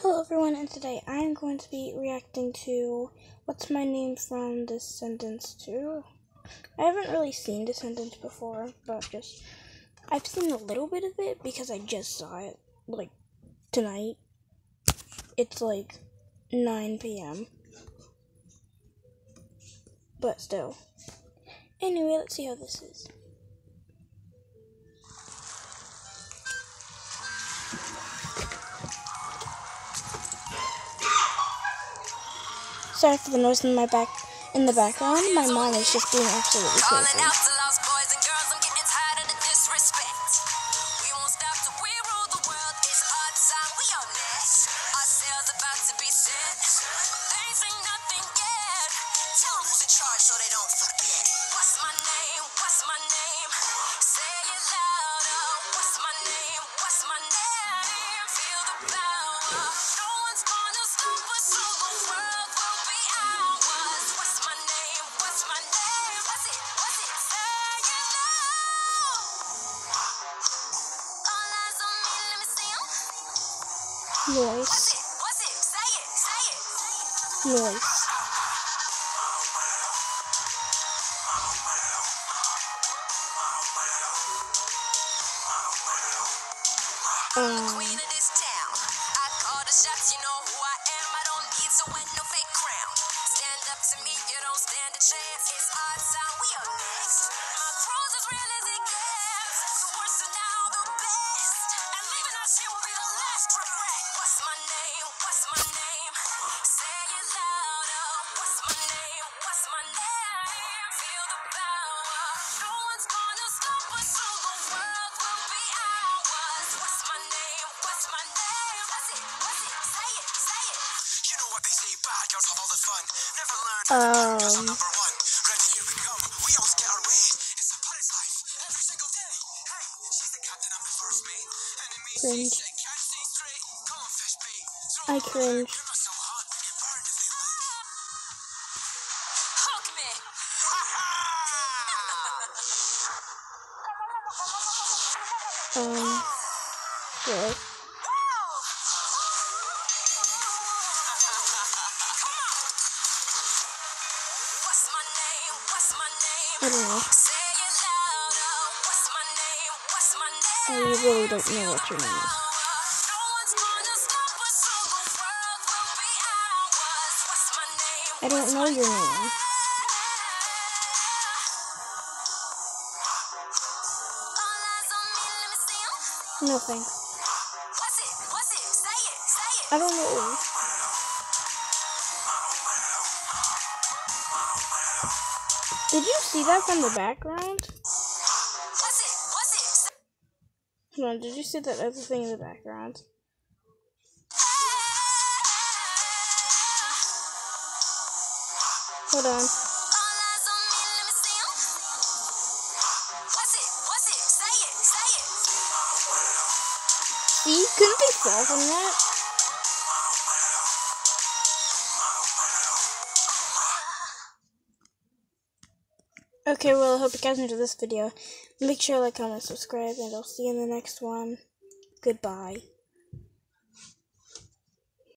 Hello everyone, and today I am going to be reacting to What's My Name from Descendants 2. I haven't really seen Descendants before, but just I've seen a little bit of it because I just saw it like tonight. It's like 9 p.m. But still. Anyway, let's see how this is. Sorry for the noise in my back in the background. My mom is just being absolutely crazy. so they don't forget. It. Noise. Um, Queen of this town. I call the shots, you know who I am. I don't need to win no fake crown. Stand up to me, you don't stand a chance. It's our Oh. bait. Throw I cringe. You're not um, I don't know. Say it louder. What's my name? What's my I really don't know what your name is. No one's gonna stop us, so the world will be ours. What's my name? I don't know your name. All eyes on me, let me see 'em. No thanks. What's it? What's it? Say it. Say it. I don't know. Did you see that from the background? Hold on, did you see that other thing in the background? Hold on. See, couldn't they fall from that? Okay, well, I hope you guys enjoyed this video. Make sure to like, comment, subscribe, and I'll see you in the next one. Goodbye.